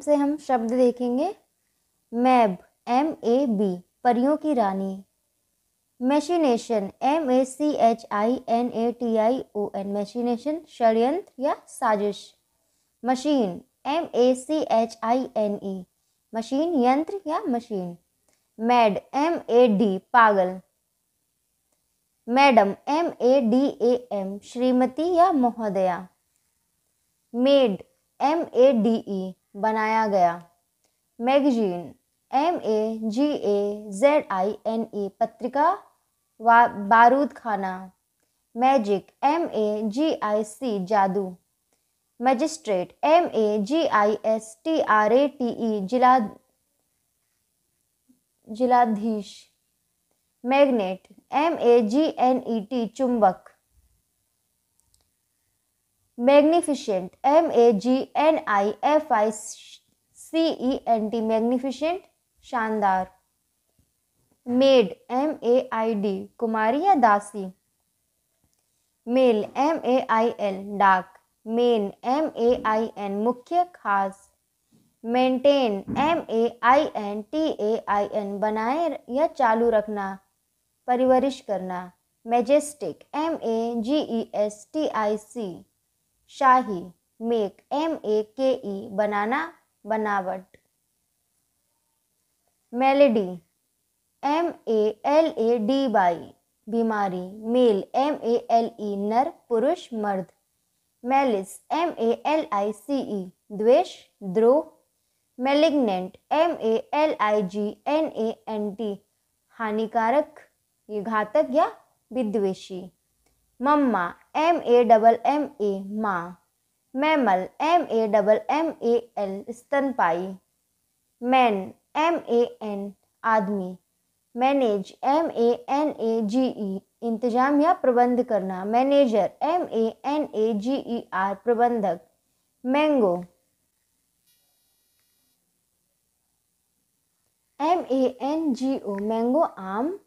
से हम शब्द देखेंगे, मैब एम ए बी परियों की रानी। Machination M A C H I N A T I O N machination षड्यंत्र या साजिश। Machine M A C H I N E machine यंत्र या machine mad M A D पागल। Madam M A D A M Shrimati या महोदया। Made M A D E बनाया गया। Magazine M A G A Z I N E पत्रिका, व बारूद खाना magic M A G I C जादू। Magistrate M A G I S T R A T E जिला, जिलाधीश। Magnet M A G N E T चुंबक। Magnificent M A G N I F I C E N T magnificent, शानदार। Maid M A I D कुमारी या दासी? Mail M A I L डाक। Main M A I N मुख्य, खास। Maintain M A I N T A I N बनाए या चालू रखना। परिवरिश करना। Majestic M A G E S T I C shahi, make M A K E बनाना, बनावट। Malady M A L A D Y, बीमारी, male M A L E नर, पुरुष, मर्द। Malice M A L I C E द्वेष, द्रोह। Malignant M A L I G N A N T हानिकारक, ये घातक या विद्वेषी। Mamma M A double M A माँ। Mammal M A double M A L स्तनपाई man M A N आदमी। Manage M A N A G E इंतज़ाम या प्रबंध करना। Manager M A N A G E R प्रबंधक। Mango. M A N G O mango आम।